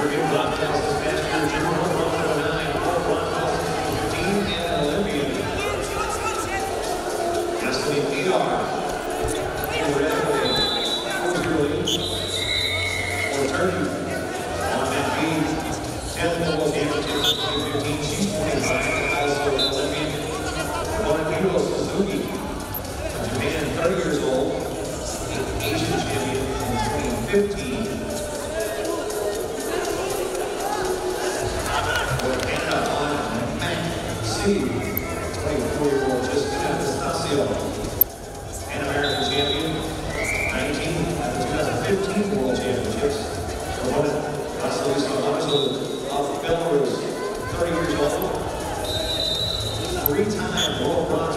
Surgeon, blood test, master, general. Steve, playing the four-year-old Jessica Anastasio, an American champion, 19 at the 2015 World Championships, the woman Vasilisa Lamazou of Belarus, 30 years old, three-time world bronze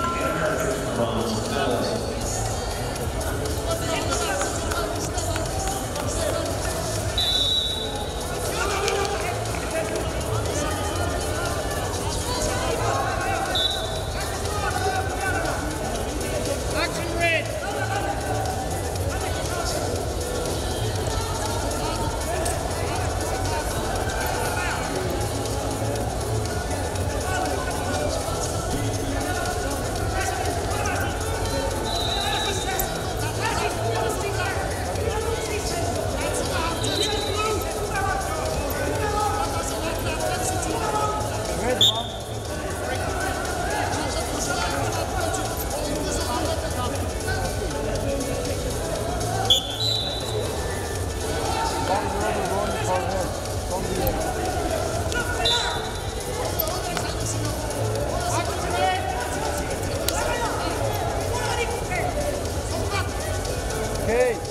Rei.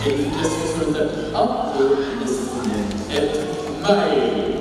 Jadi kesulitan apa disebutnya at baik.